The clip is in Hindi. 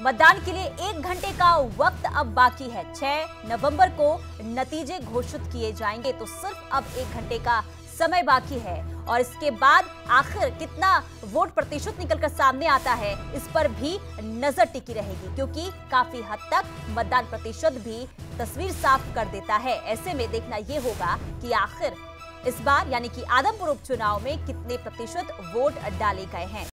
मतदान के लिए एक घंटे का वक्त अब बाकी है। 6 नवंबर को नतीजे घोषित किए जाएँगे तो सिर्फ़ अब एक घंटे का समय बाकी है। और इसके बाद आखिर कितना वोट प्रतिशत निकलकर सामने आता है, इस पर भी नज़र टिकी रहेगी, क्योंकि काफ़ी हद तक मतदान प्रतिशत भी तस्वीर साफ़ कर देता है। ऐसे में देखना यह होगा कि आखिर इस बार, यानी कि आदमपुर उपचुनाव में कितने प्रतिशत वोट डाले गए हैं।